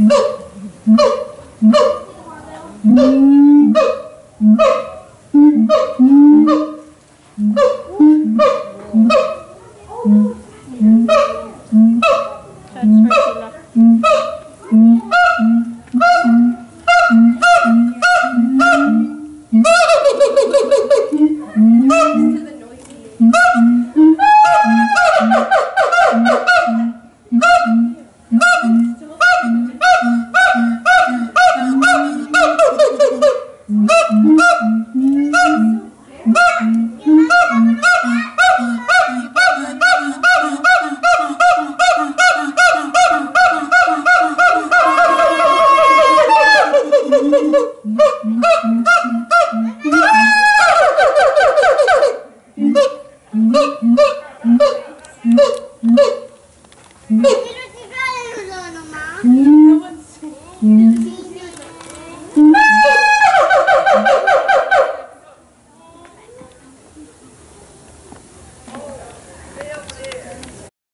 Mm-hmm. 你们看不着吗？哈是今天要走吗？